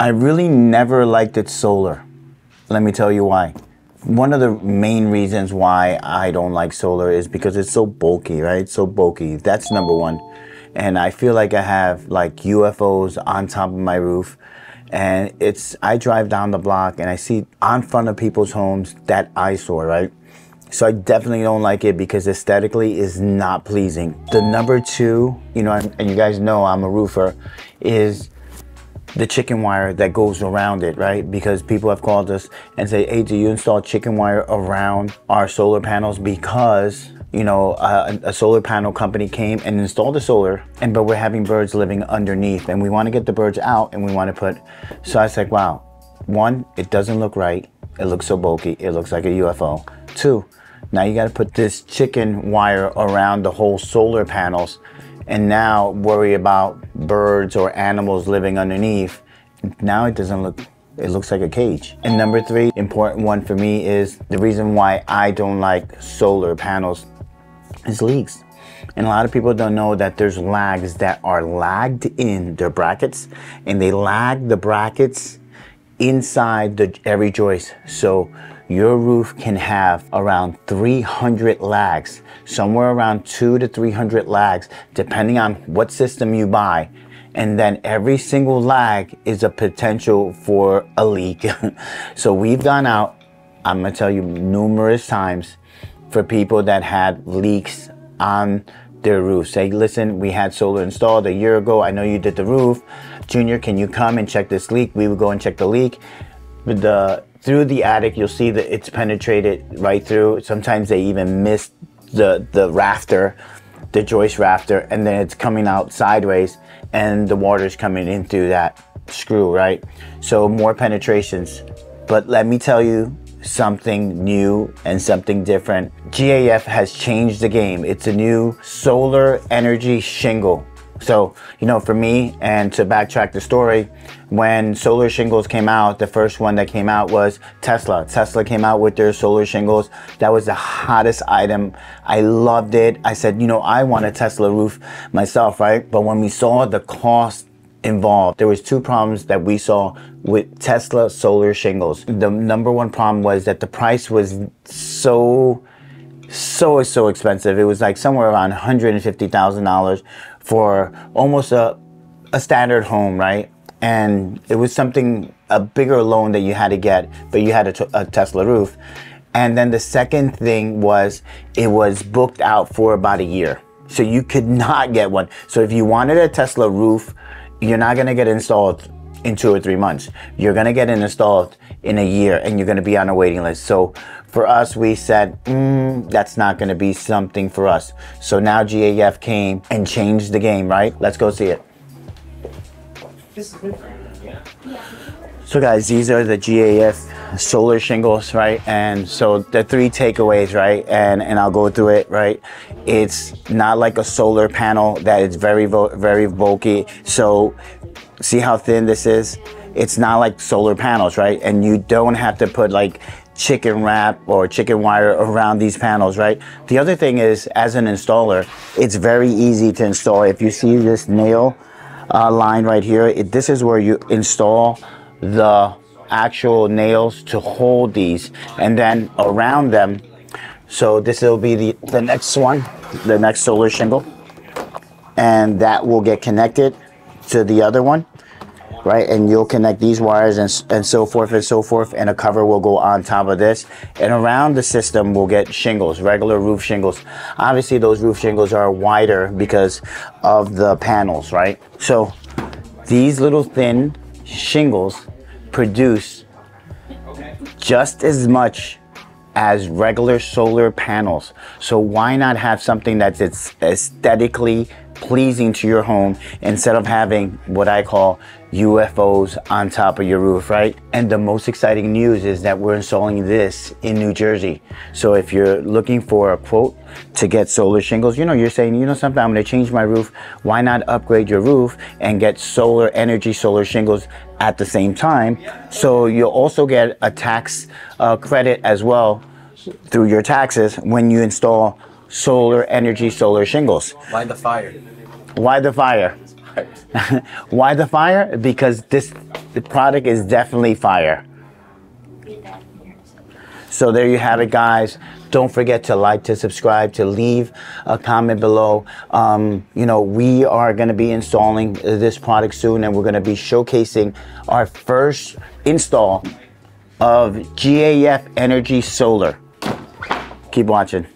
I really never liked it solar. Let me tell you why. One of the main reasons why I don't like solar is because it's so bulky, right? So bulky. That's number one. And I feel like I have like UFOs on top of my roof. And it's, I drive down the block and I see on front of people's homes that eyesore, right? So I definitely don't like it because aesthetically is not pleasing. The number two, you know, and you guys know I'm a roofer, is the chicken wire that goes around it, right? Because people have called us and say, hey, do you install chicken wire around our solar panels? Because, you know, a, a solar panel company came and installed the solar, and but we're having birds living underneath, and we want to get the birds out, and we want to put. So I was like, wow, one, it doesn't look right. It looks so bulky. It looks like a UFO. Two, now you got to put this chicken wire around the whole solar panels and now worry about birds or animals living underneath. Now it doesn't look, it looks like a cage. And number three, important one for me is the reason why I don't like solar panels is leaks. And a lot of people don't know that there's lags that are lagged in their brackets and they lag the brackets inside the every joist. So your roof can have around 300 lags, somewhere around two to 300 lags, depending on what system you buy. And then every single lag is a potential for a leak. so we've gone out, I'm gonna tell you numerous times for people that had leaks on their roof. Say, listen, we had solar installed a year ago. I know you did the roof. Junior, can you come and check this leak? We would go and check the leak. The through the attic, you'll see that it's penetrated right through. Sometimes they even miss the, the rafter, the joist rafter, and then it's coming out sideways and the water's coming in through that screw, right? So more penetrations. But let me tell you something new and something different. GAF has changed the game. It's a new solar energy shingle. So, you know, for me, and to backtrack the story, when solar shingles came out, the first one that came out was Tesla. Tesla came out with their solar shingles. That was the hottest item. I loved it. I said, you know, I want a Tesla roof myself, right? But when we saw the cost involved, there was two problems that we saw with Tesla solar shingles. The number one problem was that the price was so so so expensive. It was like somewhere around $150,000 for almost a, a standard home, right? And it was something, a bigger loan that you had to get, but you had a, a Tesla roof. And then the second thing was it was booked out for about a year. So you could not get one. So if you wanted a Tesla roof, you're not gonna get installed in two or three months. You're gonna get it installed in a year and you're gonna be on a waiting list. So for us, we said, mm, that's not to be something for us. So now GAF came and changed the game, right? Let's go see it. So guys, these are the GAF solar shingles, right? And so the three takeaways, right? And and I'll go through it, right? It's not like a solar panel that is very very bulky. So see how thin this is? It's not like solar panels, right? And you don't have to put like chicken wrap or chicken wire around these panels, right? The other thing is, as an installer, it's very easy to install. If you see this nail uh, line right here, it, this is where you install the actual nails to hold these and then around them. So this will be the, the next one, the next solar shingle. And that will get connected to the other one right? And you'll connect these wires and, and so forth and so forth, and a cover will go on top of this. And around the system, we'll get shingles, regular roof shingles. Obviously, those roof shingles are wider because of the panels, right? So these little thin shingles produce just as much as regular solar panels. So why not have something that's aesthetically pleasing to your home instead of having what I call UFOs on top of your roof, right? And the most exciting news is that we're installing this in New Jersey. So if you're looking for a quote to get solar shingles, you know, you're saying, you know something, I'm gonna change my roof. Why not upgrade your roof and get solar energy solar shingles at the same time? So you'll also get a tax uh, credit as well through your taxes when you install solar energy solar shingles. Why the fire? Why the fire? Why the fire? Because this the product is definitely fire. So there you have it, guys. Don't forget to like, to subscribe, to leave a comment below. Um, you know, we are going to be installing this product soon, and we're going to be showcasing our first install of GAF Energy Solar. Keep watching.